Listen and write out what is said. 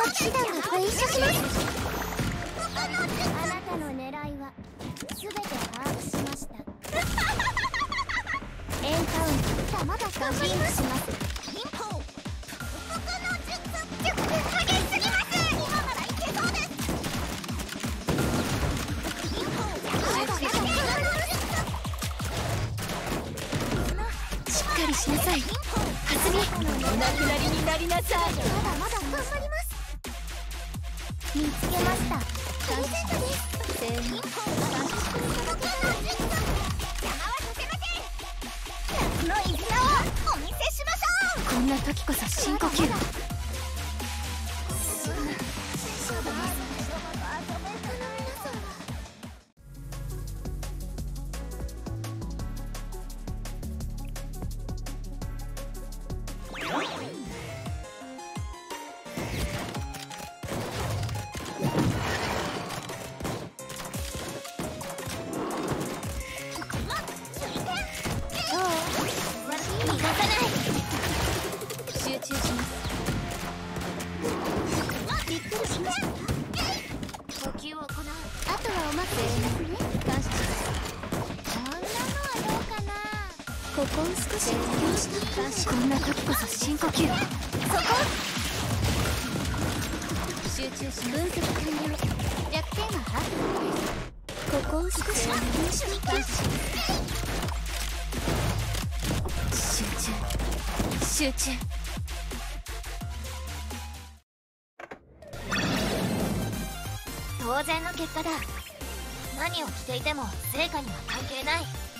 がご一緒しますあなたの狙いは全て把握しましたエンカウントますしますピンポン僕の術力激しすぎます今ならいけそうですピンポンしっかりしなさい。弾み。お亡くなりになりなさい。まだまだ頑張ります見つけました。大セットですピンポン僕の術邪魔はさせません夏の絆をお見せしましょう。こんな時こそ深呼吸ここを少し補強したこんな時こそ深呼吸そこ集中。し分析完了弱点は把握ですここを少し補強した集中。集中。当然の結果だ何を着ていても成果には関係ない